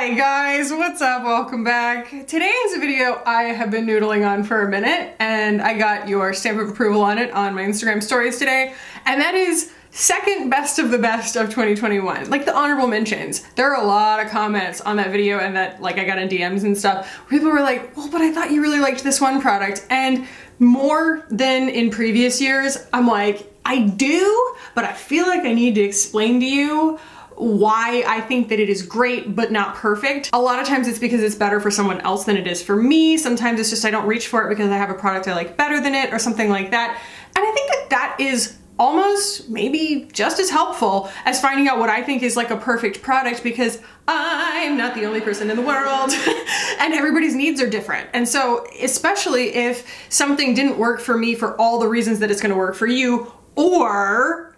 Hi guys, what's up? Welcome back. Today is a video I have been noodling on for a minute and I got your stamp of approval on it on my Instagram stories today and that is second best of the best of 2021. Like the honorable mentions. There are a lot of comments on that video and that like I got in DMs and stuff. People were like, well, but I thought you really liked this one product. And more than in previous years, I'm like, I do, but I feel like I need to explain to you why I think that it is great but not perfect. A lot of times it's because it's better for someone else than it is for me. Sometimes it's just I don't reach for it because I have a product I like better than it or something like that. And I think that that is almost maybe just as helpful as finding out what I think is like a perfect product because I'm not the only person in the world and everybody's needs are different. And so especially if something didn't work for me for all the reasons that it's gonna work for you or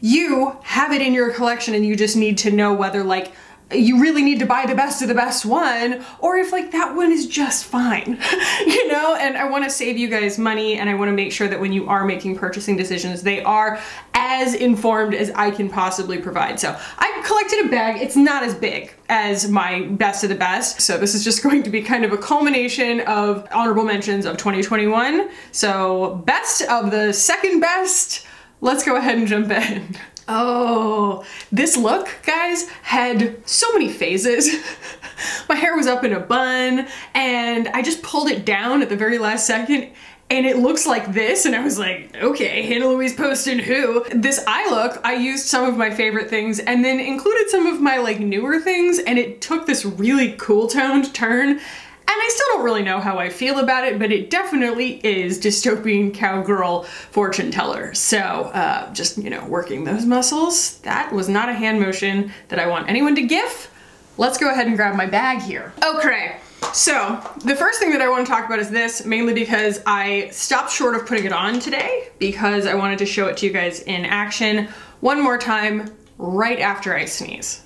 you have it in your collection and you just need to know whether like you really need to buy the best of the best one or if like that one is just fine you know? And I want to save you guys money and I want to make sure that when you are making purchasing decisions they are as informed as I can possibly provide. So I collected a bag. It's not as big as my best of the best. So this is just going to be kind of a culmination of honorable mentions of 2021 so best of the second best let's go ahead and jump in. Oh, this look, guys, had so many phases. My hair was up in a bun and I just pulled it down at the very last second and it looks like this and I was like, okay, Hannah Louise Poston who. This eye look, I used some of my favorite things and then included some of my like newer things and it took this really cool toned turn I still don't really know how I feel about it, but it definitely is dystopian cowgirl fortune teller. So uh, just, you know, working those muscles. That was not a hand motion that I want anyone to gif. Let's go ahead and grab my bag here. Okay. So the first thing that I want to talk about is this, mainly because I stopped short of putting it on today because I wanted to show it to you guys in action one more time right after I sneeze.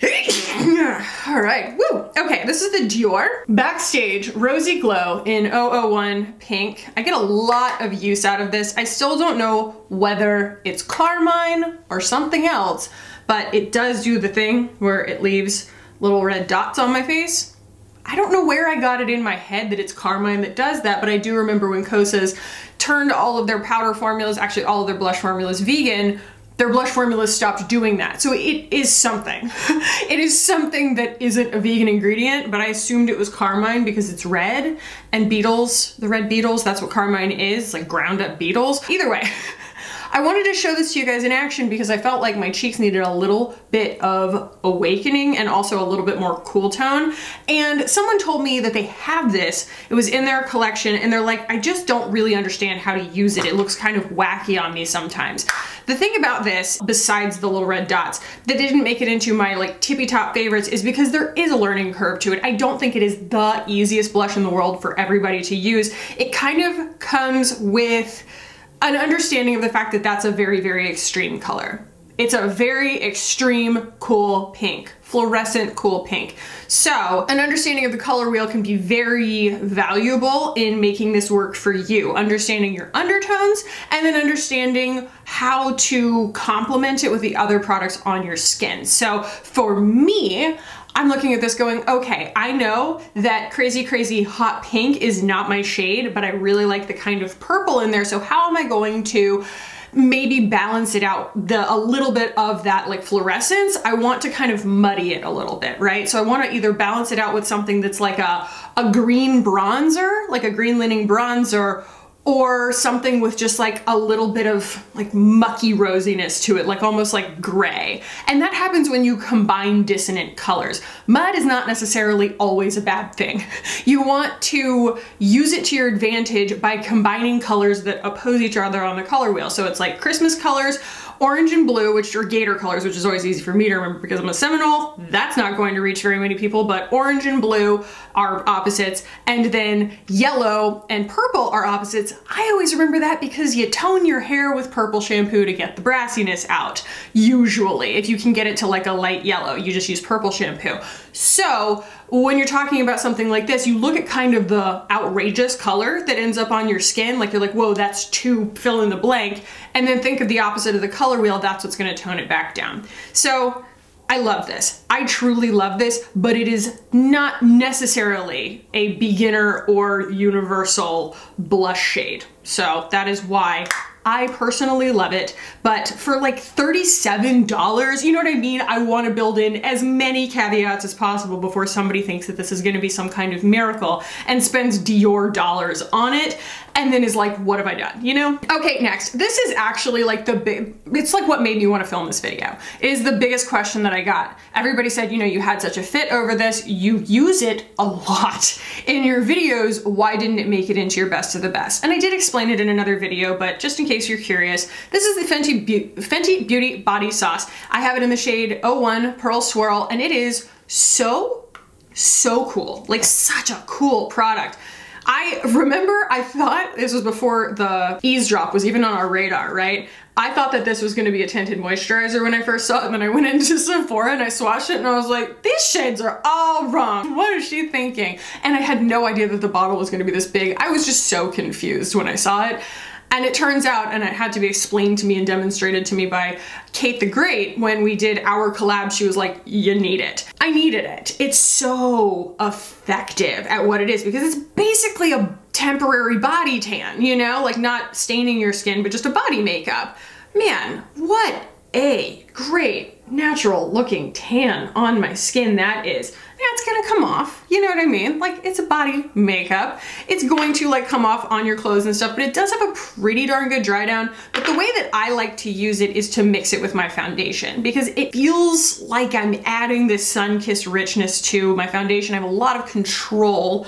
All right, woo. Okay, this is the Dior Backstage Rosy Glow in 001 Pink. I get a lot of use out of this. I still don't know whether it's carmine or something else, but it does do the thing where it leaves little red dots on my face. I don't know where I got it in my head that it's Carmine that does that, but I do remember when Kosas turned all of their powder formulas, actually all of their blush formulas vegan their blush formulas stopped doing that. So it is something. it is something that isn't a vegan ingredient, but I assumed it was carmine because it's red and beetles, the red beetles, that's what carmine is, like ground up beetles. Either way, I wanted to show this to you guys in action because I felt like my cheeks needed a little bit of awakening and also a little bit more cool tone. And someone told me that they have this, it was in their collection, and they're like, I just don't really understand how to use it. It looks kind of wacky on me sometimes. The thing about this, besides the little red dots, that didn't make it into my like tippy top favorites is because there is a learning curve to it. I don't think it is the easiest blush in the world for everybody to use. It kind of comes with an understanding of the fact that that's a very, very extreme color. It's a very extreme cool pink, fluorescent cool pink. So an understanding of the color wheel can be very valuable in making this work for you. Understanding your undertones and then understanding how to complement it with the other products on your skin. So for me, I'm looking at this going, okay, I know that crazy, crazy hot pink is not my shade, but I really like the kind of purple in there. So how am I going to maybe balance it out the a little bit of that like fluorescence I want to kind of muddy it a little bit right so I want to either balance it out with something that's like a a green bronzer like a green linen bronzer or something with just like a little bit of like mucky rosiness to it, like almost like gray. And that happens when you combine dissonant colors. Mud is not necessarily always a bad thing. You want to use it to your advantage by combining colors that oppose each other on the color wheel. So it's like Christmas colors Orange and blue, which are gator colors, which is always easy for me to remember because I'm a Seminole. That's not going to reach very many people, but orange and blue are opposites. And then yellow and purple are opposites. I always remember that because you tone your hair with purple shampoo to get the brassiness out. Usually, if you can get it to like a light yellow, you just use purple shampoo. So when you're talking about something like this, you look at kind of the outrageous color that ends up on your skin. Like you're like, whoa, that's too fill in the blank. And then think of the opposite of the color wheel, that's what's gonna tone it back down. So I love this. I truly love this, but it is not necessarily a beginner or universal blush shade. So that is why I personally love it, but for like $37, you know what I mean? I want to build in as many caveats as possible before somebody thinks that this is going to be some kind of miracle and spends Dior dollars on it and then is like, what have I done? You know? Okay, next. This is actually like the big, it's like what made me want to film this video. is the biggest question that I got. Everybody said, you know, you had such a fit over this, you use it a lot in your videos, why didn't it make it into your best of the best? And I did explain it in another video, but just in case you're curious, this is the Fenty, Be Fenty Beauty Body Sauce. I have it in the shade 01 Pearl Swirl, and it is so, so cool. Like such a cool product. I remember I thought this was before the Eaze Drop was even on our radar, right? I thought that this was gonna be a tinted moisturizer when I first saw it and then I went into Sephora and I swatched it and I was like, these shades are all wrong. What is she thinking? And I had no idea that the bottle was gonna be this big. I was just so confused when I saw it. And it turns out, and it had to be explained to me and demonstrated to me by Kate the Great when we did our collab, she was like, you need it. I needed it. It's so effective at what it is because it's basically a temporary body tan, you know, like not staining your skin, but just a body makeup. Man, what a great natural looking tan on my skin that is. That's gonna come off, you know what I mean? Like it's a body makeup. It's going to like come off on your clothes and stuff, but it does have a pretty darn good dry down. But the way that I like to use it is to mix it with my foundation because it feels like I'm adding this sun-kissed richness to my foundation. I have a lot of control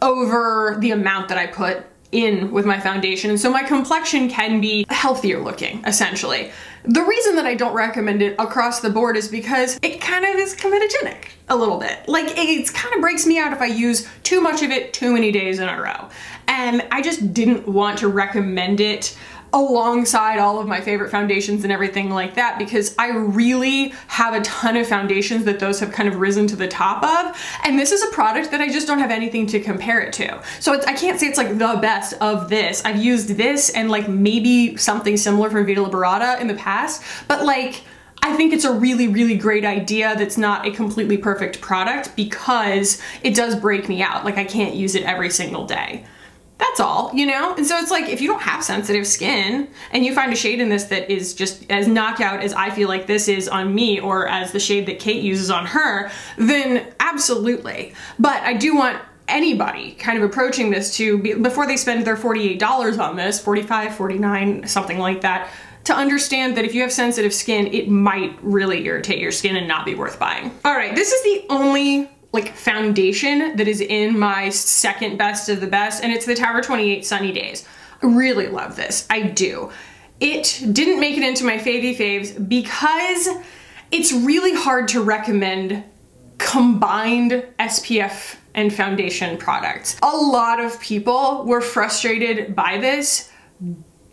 over the amount that I put in with my foundation. So my complexion can be healthier looking, essentially. The reason that I don't recommend it across the board is because it kind of is comedogenic a little bit. Like it kind of breaks me out if I use too much of it too many days in a row. And I just didn't want to recommend it alongside all of my favorite foundations and everything like that because I really have a ton of foundations that those have kind of risen to the top of and this is a product that I just don't have anything to compare it to. So I can't say it's like the best of this. I've used this and like maybe something similar from Vita Liberata in the past but like I think it's a really, really great idea that's not a completely perfect product because it does break me out. Like I can't use it every single day. That's all, you know? And so it's like, if you don't have sensitive skin and you find a shade in this that is just as knockout as I feel like this is on me or as the shade that Kate uses on her, then absolutely. But I do want anybody kind of approaching this to, be, before they spend their $48 on this, 45, 49, something like that, to understand that if you have sensitive skin, it might really irritate your skin and not be worth buying. All right, this is the only like foundation that is in my second best of the best and it's the Tower 28 Sunny Days. I really love this, I do. It didn't make it into my favy faves because it's really hard to recommend combined SPF and foundation products. A lot of people were frustrated by this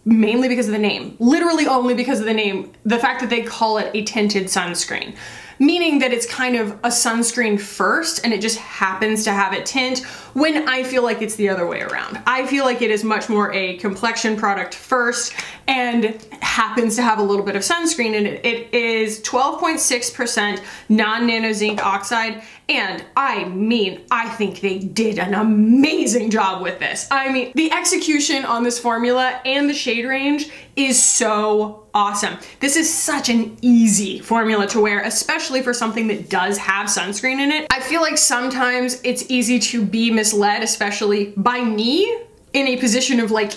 mainly because of the name. Literally only because of the name. The fact that they call it a tinted sunscreen meaning that it's kind of a sunscreen first and it just happens to have a tint when I feel like it's the other way around. I feel like it is much more a complexion product first and happens to have a little bit of sunscreen in it. It is 12.6% non-nano zinc oxide and I mean, I think they did an amazing job with this. I mean, the execution on this formula and the shade range is so awesome. This is such an easy formula to wear, especially for something that does have sunscreen in it. I feel like sometimes it's easy to be misled, especially by me in a position of like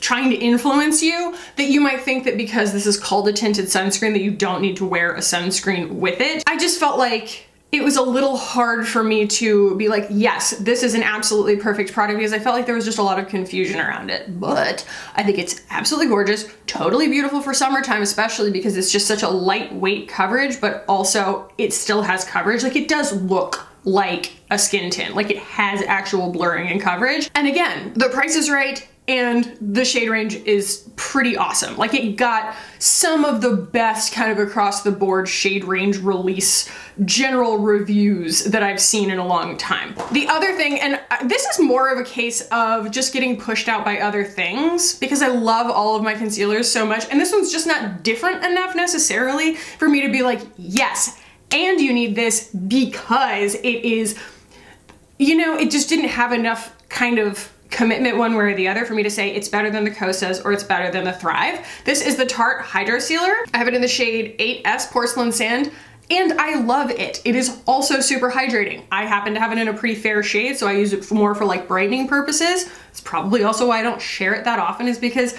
trying to influence you that you might think that because this is called a tinted sunscreen that you don't need to wear a sunscreen with it. I just felt like it was a little hard for me to be like, yes, this is an absolutely perfect product because I felt like there was just a lot of confusion around it. But I think it's absolutely gorgeous, totally beautiful for summertime, especially because it's just such a lightweight coverage, but also it still has coverage. Like it does look like a skin tint, like it has actual blurring and coverage. And again, the price is right and the shade range is pretty awesome. Like it got some of the best kind of across the board shade range release general reviews that I've seen in a long time. The other thing, and uh, this is more of a case of just getting pushed out by other things because I love all of my concealers so much and this one's just not different enough necessarily for me to be like, yes, and you need this because it is, you know, it just didn't have enough kind of commitment one way or the other for me to say it's better than the Kosas or it's better than the Thrive. This is the Tarte Hydrocealer. I have it in the shade 8S Porcelain Sand and I love it. It is also super hydrating. I happen to have it in a pretty fair shade, so I use it more for like brightening purposes. It's probably also why I don't share it that often is because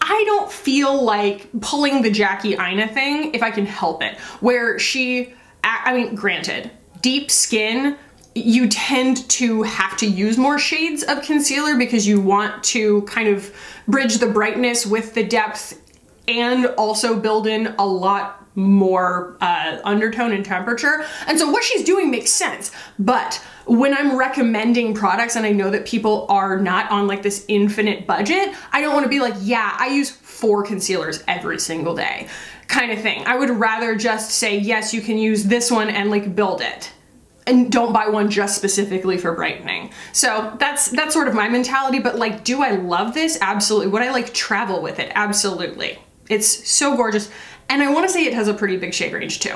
I don't feel like pulling the Jackie Aina thing if I can help it, where she, I mean, granted, deep skin you tend to have to use more shades of concealer because you want to kind of bridge the brightness with the depth and also build in a lot more uh, undertone and temperature. And so what she's doing makes sense. But when I'm recommending products and I know that people are not on like this infinite budget, I don't want to be like, yeah, I use four concealers every single day kind of thing. I would rather just say, yes, you can use this one and like build it and don't buy one just specifically for brightening. So that's that's sort of my mentality, but like, do I love this? Absolutely. Would I like travel with it? Absolutely. It's so gorgeous. And I wanna say it has a pretty big shade range too.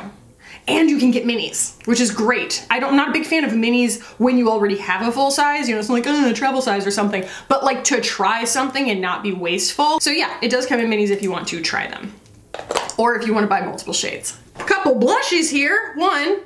And you can get minis, which is great. I don't, I'm not a big fan of minis when you already have a full size, you know, it's like uh, a travel size or something, but like to try something and not be wasteful. So yeah, it does come in minis if you want to try them. Or if you wanna buy multiple shades. A couple blushes here. One,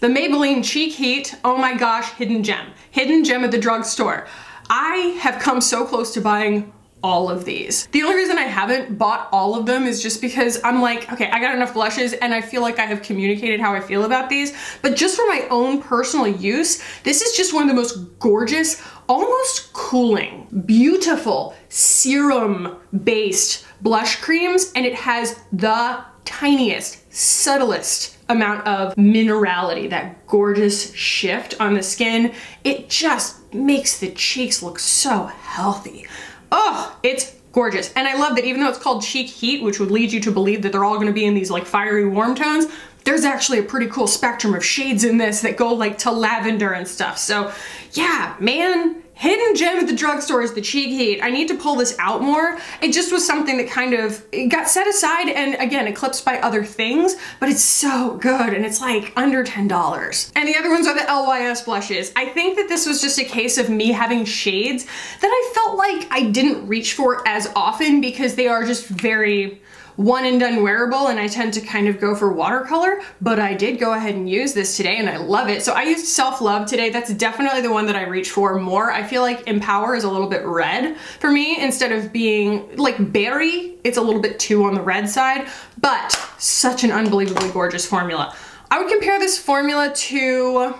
the Maybelline Cheek Heat, oh my gosh, hidden gem. Hidden gem at the drugstore. I have come so close to buying all of these. The only reason I haven't bought all of them is just because I'm like, okay, I got enough blushes and I feel like I have communicated how I feel about these, but just for my own personal use, this is just one of the most gorgeous, almost cooling, beautiful serum based blush creams and it has the tiniest, subtlest amount of minerality, that gorgeous shift on the skin. It just makes the cheeks look so healthy. Oh, it's gorgeous. And I love that even though it's called cheek heat, which would lead you to believe that they're all gonna be in these like fiery warm tones, there's actually a pretty cool spectrum of shades in this that go like to lavender and stuff. So yeah, man, hidden gem at the drugstore is the cheek heat. I need to pull this out more. It just was something that kind of got set aside and again, eclipsed by other things, but it's so good and it's like under $10. And the other ones are the LYS blushes. I think that this was just a case of me having shades that I felt like I didn't reach for as often because they are just very one and done wearable and I tend to kind of go for watercolor, but I did go ahead and use this today and I love it. So I used Self Love today. That's definitely the one that I reach for more. I feel like Empower is a little bit red for me instead of being like berry. It's a little bit too on the red side, but such an unbelievably gorgeous formula. I would compare this formula to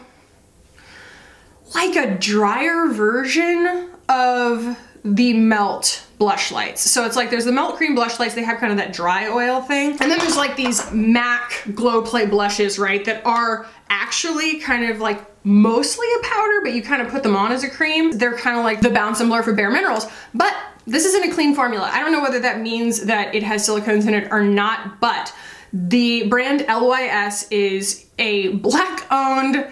like a drier version of the Melt blush lights. So it's like there's the Melt Cream blush lights, they have kind of that dry oil thing. And then there's like these MAC Glow Play blushes, right, that are actually kind of like mostly a powder, but you kind of put them on as a cream. They're kind of like the Bounce and Blur for Bare Minerals, but this isn't a clean formula. I don't know whether that means that it has silicones in it or not, but the brand LYS is a black owned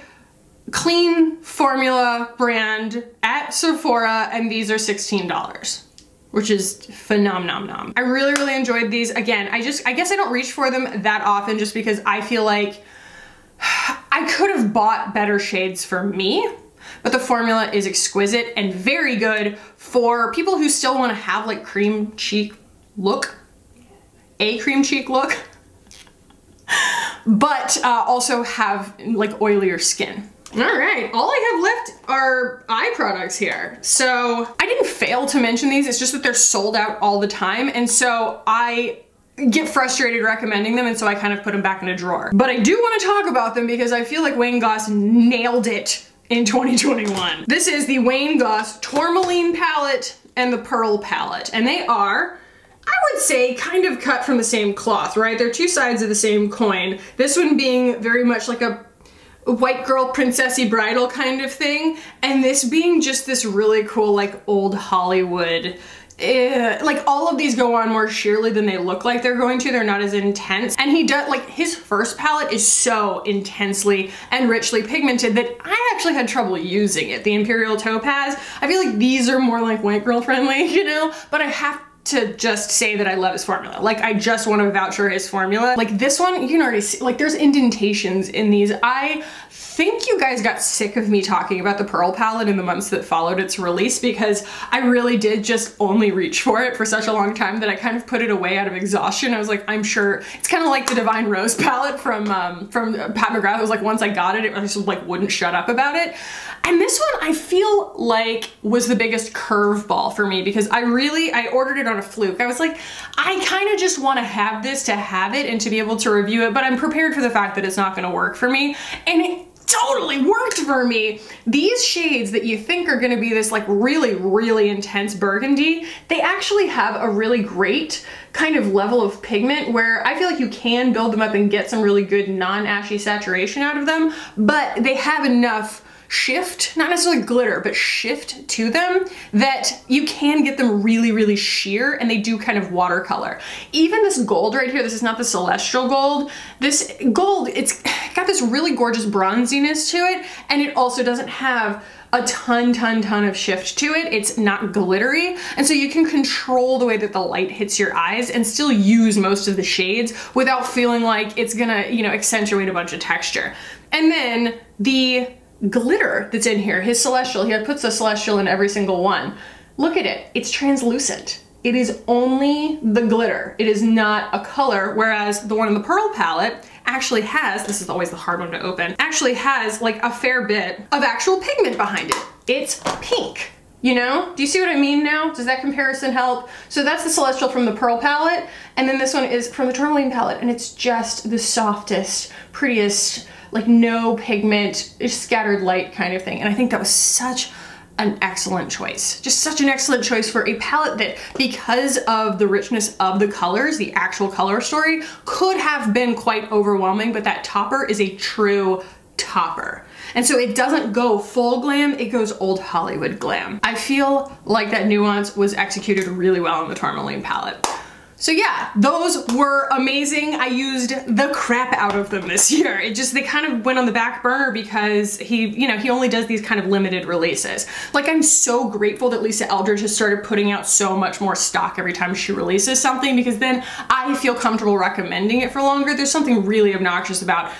clean formula brand at Sephora and these are $16 which is phenomenon nom. I really, really enjoyed these. Again, I just, I guess I don't reach for them that often just because I feel like I could have bought better shades for me, but the formula is exquisite and very good for people who still want to have like cream cheek look, a cream cheek look, but uh, also have like oilier skin. All right, all I have left are eye products here. So I didn't fail to mention these, it's just that they're sold out all the time. And so I get frustrated recommending them and so I kind of put them back in a drawer. But I do want to talk about them because I feel like Wayne Goss nailed it in 2021. This is the Wayne Goss Tourmaline palette and the Pearl palette. And they are I would say kind of cut from the same cloth, right? They're two sides of the same coin. This one being very much like a white girl princessy bridal kind of thing and this being just this really cool like old Hollywood uh, like all of these go on more sheerly than they look like they're going to. They're not as intense. And he does, like his first palette is so intensely and richly pigmented that I actually had trouble using it. The Imperial Topaz. I feel like these are more like white girl friendly, you know? But I have to just say that I love his formula. Like I just want to vouch for his formula. Like this one, you can already see, like there's indentations in these. I think you guys got sick of me talking about the Pearl palette in the months that followed its release because I really did just only reach for it for such a long time that I kind of put it away out of exhaustion. I was like, I'm sure it's kind of like the Divine Rose palette from um, from Pat McGrath. It was like once I got it, it just like wouldn't shut up about it. And this one I feel like was the biggest curveball for me because I really, I ordered it on a fluke. I was like, I kind of just want to have this to have it and to be able to review it, but I'm prepared for the fact that it's not going to work for me. And it totally worked for me. These shades that you think are gonna be this like really, really intense burgundy, they actually have a really great kind of level of pigment where I feel like you can build them up and get some really good non-ashy saturation out of them, but they have enough shift, not necessarily glitter, but shift to them that you can get them really, really sheer and they do kind of watercolor. Even this gold right here, this is not the celestial gold. This gold, it's got this really gorgeous bronziness to it and it also doesn't have a ton, ton, ton of shift to it. It's not glittery. And so you can control the way that the light hits your eyes and still use most of the shades without feeling like it's gonna, you know, accentuate a bunch of texture. And then the glitter that's in here, his celestial, he puts a celestial in every single one. Look at it, it's translucent. It is only the glitter. It is not a color, whereas the one in the Pearl palette actually has, this is always the hard one to open, actually has like a fair bit of actual pigment behind it. It's pink. You know? Do you see what I mean now? Does that comparison help? So that's the Celestial from the Pearl palette, and then this one is from the Tourmaline palette, and it's just the softest, prettiest, like no pigment, scattered light kind of thing. And I think that was such an excellent choice. Just such an excellent choice for a palette that, because of the richness of the colors, the actual color story, could have been quite overwhelming, but that topper is a true topper. And so it doesn't go full glam, it goes old Hollywood glam. I feel like that nuance was executed really well on the Tourmaline palette. So yeah, those were amazing. I used the crap out of them this year. It just, they kind of went on the back burner because he, you know, he only does these kind of limited releases. Like I'm so grateful that Lisa Eldridge has started putting out so much more stock every time she releases something because then I feel comfortable recommending it for longer. There's something really obnoxious about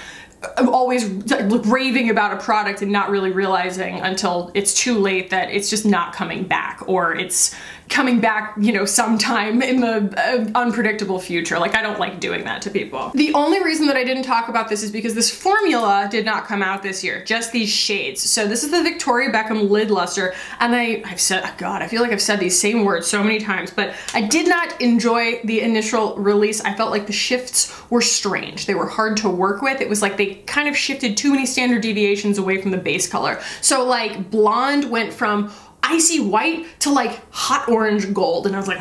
I'm always raving about a product and not really realizing until it's too late that it's just not coming back or it's coming back, you know, sometime in the uh, unpredictable future. Like I don't like doing that to people. The only reason that I didn't talk about this is because this formula did not come out this year, just these shades. So this is the Victoria Beckham Lid Lustre and I, I've said, oh God, I feel like I've said these same words so many times, but I did not enjoy the initial release. I felt like the shifts were strange. They were hard to work with. It was like they kind of shifted too many standard deviations away from the base color. So like blonde went from icy white to like hot orange gold. And I was like,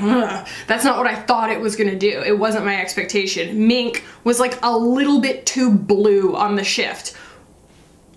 that's not what I thought it was gonna do. It wasn't my expectation. Mink was like a little bit too blue on the shift.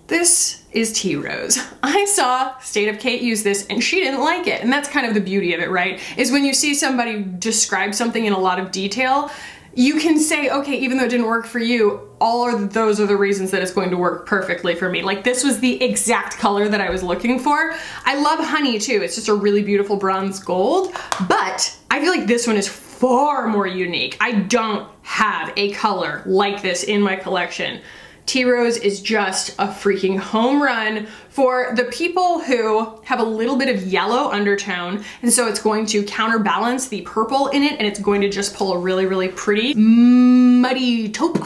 This is Tea Rose. I saw State of Kate use this and she didn't like it. And that's kind of the beauty of it, right? Is when you see somebody describe something in a lot of detail, you can say, okay, even though it didn't work for you, all of those are the reasons that it's going to work perfectly for me. Like this was the exact color that I was looking for. I love honey too. It's just a really beautiful bronze gold, but I feel like this one is far more unique. I don't have a color like this in my collection. Tea Rose is just a freaking home run for the people who have a little bit of yellow undertone and so it's going to counterbalance the purple in it and it's going to just pull a really really pretty muddy taupe.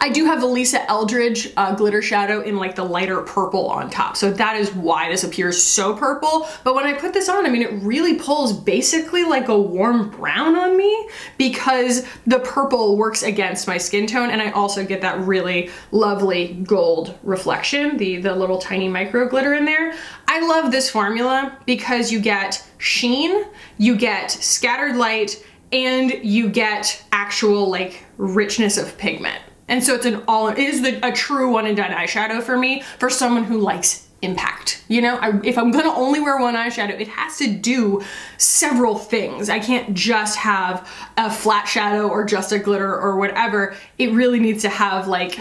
I do have the Lisa Eldridge uh, glitter shadow in like the lighter purple on top. So that is why this appears so purple. But when I put this on I mean it really pulls basically like a warm brown on me because the purple works against my skin tone. And I also get that really lovely gold reflection the the little tiny micro glitter in there. I love this formula because you get sheen you get scattered light and you get actual like richness of pigment. And so it's an all, it is the, a true one and done eyeshadow for me, for someone who likes impact. You know, I, if I'm gonna only wear one eyeshadow, it has to do several things. I can't just have a flat shadow or just a glitter or whatever. It really needs to have like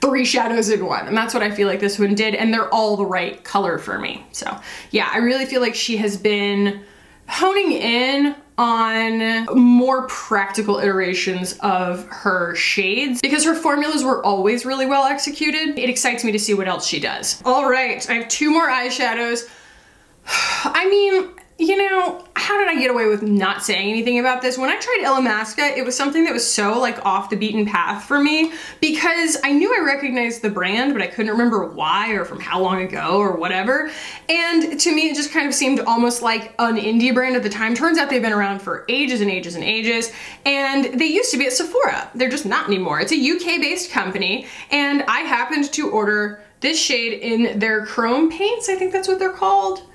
three shadows in one. And that's what I feel like this one did. And they're all the right color for me. So yeah, I really feel like she has been honing in on more practical iterations of her shades because her formulas were always really well executed. It excites me to see what else she does. All right, I have two more eyeshadows. I mean, you know, how did I get away with not saying anything about this? When I tried Illamasqua, it was something that was so like off the beaten path for me because I knew I recognized the brand, but I couldn't remember why or from how long ago or whatever. And to me, it just kind of seemed almost like an indie brand at the time. Turns out they've been around for ages and ages and ages. And they used to be at Sephora. They're just not anymore. It's a UK based company. And I happened to order this shade in their chrome paints. I think that's what they're called.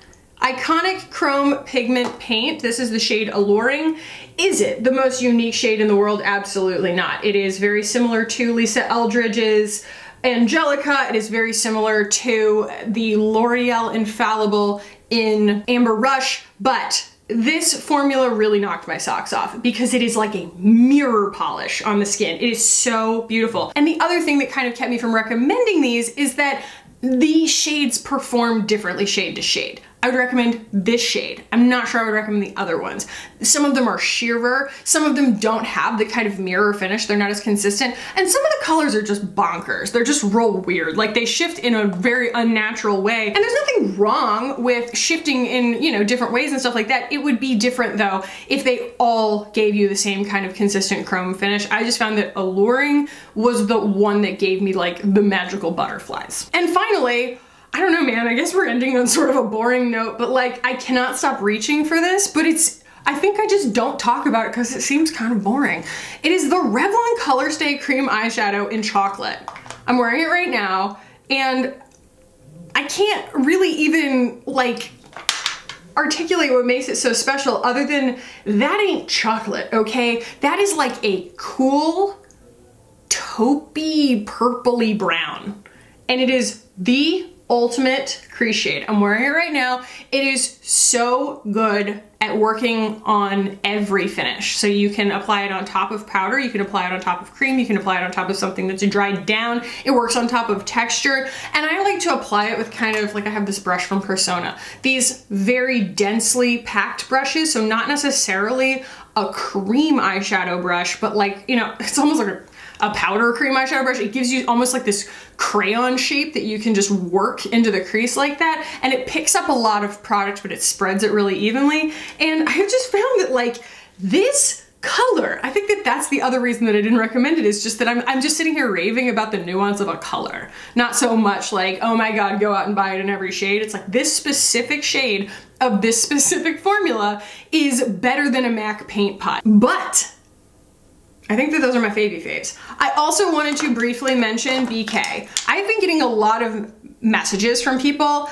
Iconic Chrome Pigment Paint. This is the shade Alluring. Is it the most unique shade in the world? Absolutely not. It is very similar to Lisa Eldridge's Angelica. It is very similar to the L'Oreal Infallible in Amber Rush, but this formula really knocked my socks off because it is like a mirror polish on the skin. It is so beautiful. And the other thing that kind of kept me from recommending these is that the shades perform differently shade to shade. I would recommend this shade. I'm not sure I would recommend the other ones. Some of them are sheerer, some of them don't have the kind of mirror finish, they're not as consistent, and some of the colors are just bonkers. They're just real weird. Like they shift in a very unnatural way. And there's nothing wrong with shifting in, you know, different ways and stuff like that. It would be different though if they all gave you the same kind of consistent chrome finish. I just found that Alluring was the one that gave me like the magical butterflies. And finally, I don't know, man. I guess we're ending on sort of a boring note, but like, I cannot stop reaching for this, but it's, I think I just don't talk about it because it seems kind of boring. It is the Revlon Colorstay Cream Eyeshadow in Chocolate. I'm wearing it right now, and I can't really even, like, articulate what makes it so special other than that ain't chocolate, okay? That is like a cool, taupey, purpley brown. And it is the ultimate crease shade. I'm wearing it right now. It is so good at working on every finish. So you can apply it on top of powder, you can apply it on top of cream, you can apply it on top of something that's dried down. It works on top of texture. And I like to apply it with kind of like I have this brush from Persona. These very densely packed brushes, so not necessarily a cream eyeshadow brush, but like, you know, it's almost like a a powder cream eyeshadow brush. It gives you almost like this crayon shape that you can just work into the crease like that. And it picks up a lot of product, but it spreads it really evenly. And I've just found that like this color. I think that that's the other reason that I didn't recommend it is just that I'm, I'm just sitting here raving about the nuance of a color. Not so much like, oh my God, go out and buy it in every shade. It's like this specific shade of this specific formula is better than a MAC paint pot. But I think that those are my favy faves. I also wanted to briefly mention BK. I've been getting a lot of messages from people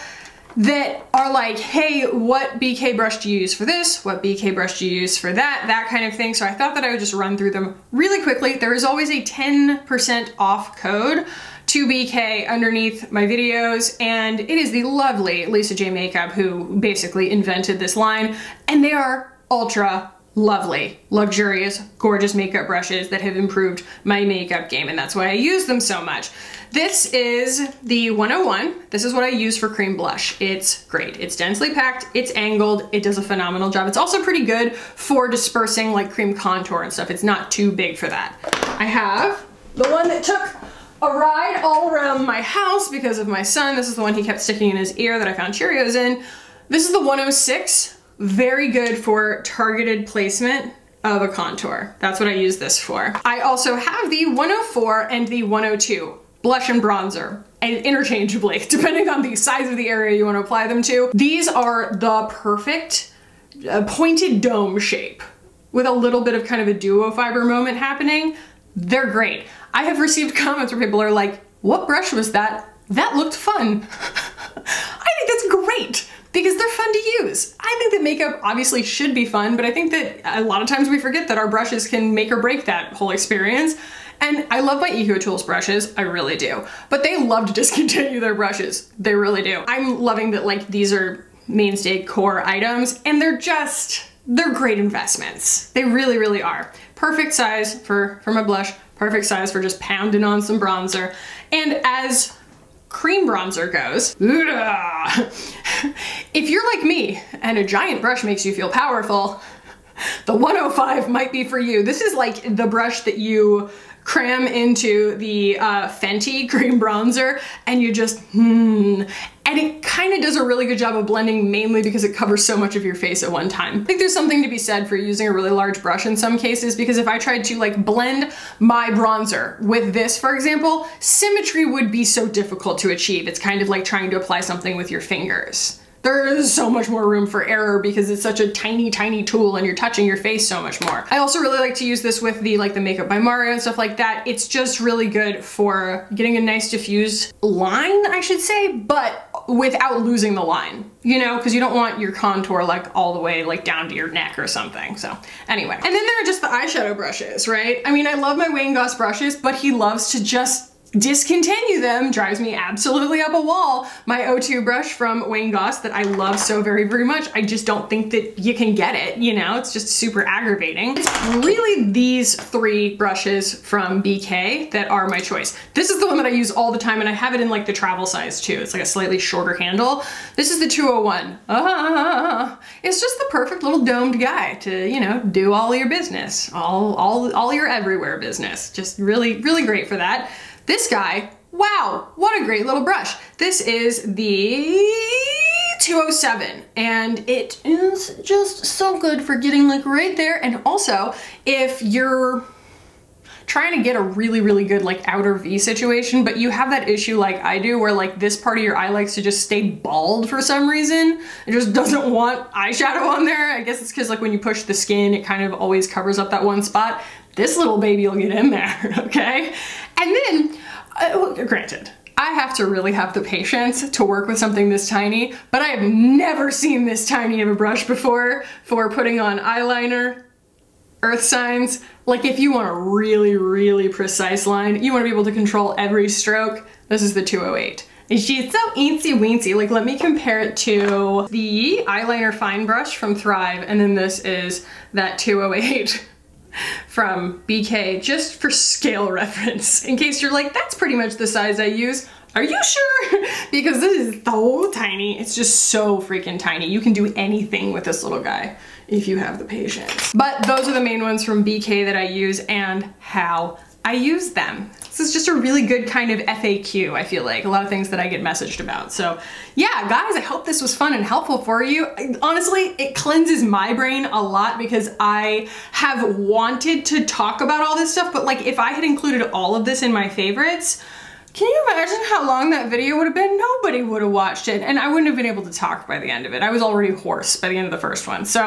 that are like, hey, what BK brush do you use for this? What BK brush do you use for that? That kind of thing. So I thought that I would just run through them really quickly. There is always a 10% off code to BK underneath my videos and it is the lovely Lisa J Makeup who basically invented this line and they are ultra lovely, luxurious, gorgeous makeup brushes that have improved my makeup game and that's why I use them so much. This is the 101. This is what I use for cream blush. It's great. It's densely packed, it's angled, it does a phenomenal job. It's also pretty good for dispersing like cream contour and stuff. It's not too big for that. I have the one that took a ride all around my house because of my son. This is the one he kept sticking in his ear that I found Cheerios in. This is the 106 very good for targeted placement of a contour. That's what I use this for. I also have the 104 and the 102 blush and bronzer and interchangeably depending on the size of the area you want to apply them to. These are the perfect uh, pointed dome shape with a little bit of kind of a duo fiber moment happening. They're great. I have received comments where people are like, what brush was that? That looked fun. I think that's great because they're fun to use. I think that makeup obviously should be fun, but I think that a lot of times we forget that our brushes can make or break that whole experience. And I love my EcoTools brushes, I really do. But they love to discontinue their brushes. They really do. I'm loving that like these are mainstay core items and they're just, they're great investments. They really, really are. Perfect size for, for my blush, perfect size for just pounding on some bronzer. And as cream bronzer goes, if you're like me and a giant brush makes you feel powerful, the 105 might be for you. This is like the brush that you cram into the uh, Fenty cream bronzer and you just, hmm. And it kind of does a really good job of blending mainly because it covers so much of your face at one time. I think there's something to be said for using a really large brush in some cases because if I tried to like blend my bronzer with this, for example, symmetry would be so difficult to achieve. It's kind of like trying to apply something with your fingers there is so much more room for error because it's such a tiny, tiny tool and you're touching your face so much more. I also really like to use this with the like the Makeup by Mario and stuff like that. It's just really good for getting a nice diffused line, I should say, but without losing the line, you know, because you don't want your contour like all the way like down to your neck or something. So anyway, and then there are just the eyeshadow brushes, right? I mean, I love my Wayne Goss brushes, but he loves to just discontinue them drives me absolutely up a wall. My O2 brush from Wayne Goss that I love so very, very much. I just don't think that you can get it, you know? It's just super aggravating. It's really these three brushes from BK that are my choice. This is the one that I use all the time and I have it in like the travel size too. It's like a slightly shorter handle. This is the 201. Uh, it's just the perfect little domed guy to, you know, do all your business, all, all, all your everywhere business. Just really, really great for that. This guy, wow, what a great little brush. This is the 207 and it is just so good for getting like right there. And also if you're trying to get a really, really good like outer V situation, but you have that issue like I do where like this part of your eye likes to just stay bald for some reason. It just doesn't want eyeshadow on there. I guess it's because like when you push the skin, it kind of always covers up that one spot. This little baby will get in there, okay? And then, uh, granted, I have to really have the patience to work with something this tiny, but I have never seen this tiny of a brush before for putting on eyeliner, earth signs. Like if you want a really, really precise line, you wanna be able to control every stroke, this is the 208. And she's so eensy weensy. Like let me compare it to the eyeliner fine brush from Thrive, and then this is that 208 from BK just for scale reference. In case you're like, that's pretty much the size I use. Are you sure? because this is so tiny. It's just so freaking tiny. You can do anything with this little guy if you have the patience. But those are the main ones from BK that I use and how I use them. This is just a really good kind of FAQ, I feel like. A lot of things that I get messaged about. So yeah, guys, I hope this was fun and helpful for you. Honestly, it cleanses my brain a lot because I have wanted to talk about all this stuff, but like if I had included all of this in my favorites, can you imagine how long that video would have been? Nobody would have watched it and I wouldn't have been able to talk by the end of it. I was already hoarse by the end of the first one. So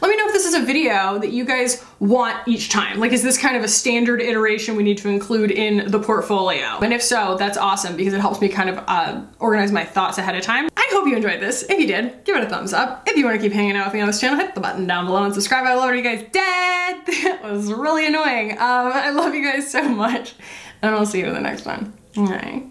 let me know if this is a video that you guys want each time. Like is this kind of a standard iteration we need to include in the portfolio? And if so, that's awesome because it helps me kind of uh, organize my thoughts ahead of time. I hope you enjoyed this. If you did, give it a thumbs up. If you want to keep hanging out with me on this channel, hit the button down below and subscribe. I love you guys dead. That was really annoying. Um, I love you guys so much and I'll see you in the next one. Right.